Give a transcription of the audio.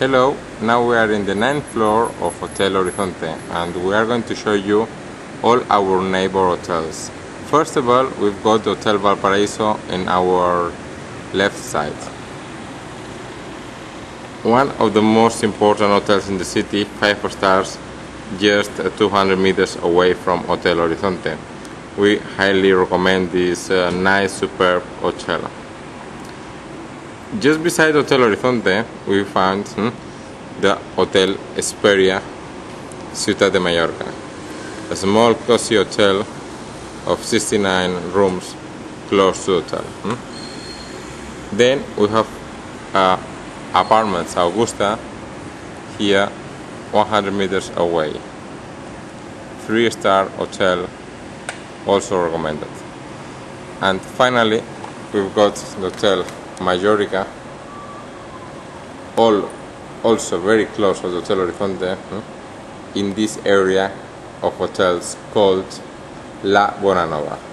Hello, now we are in the ninth floor of Hotel Horizonte and we are going to show you all our neighbor hotels. First of all, we've got Hotel Valparaiso in our left side. One of the most important hotels in the city, 5 stars, just 200 meters away from Hotel Horizonte. We highly recommend this uh, nice, superb hotel. Just beside Hotel Horizonte, we found hmm, the Hotel Hesperia Ciudad de Mallorca, a small cozy hotel of 69 rooms close to the hotel. Hmm. Then we have uh, apartments Augusta here 100 meters away. Three star hotel also recommended. And finally we've got the hotel Majorica, all also very close to the Hotel Horizonte, hmm, in this area of hotels called La Bonanova.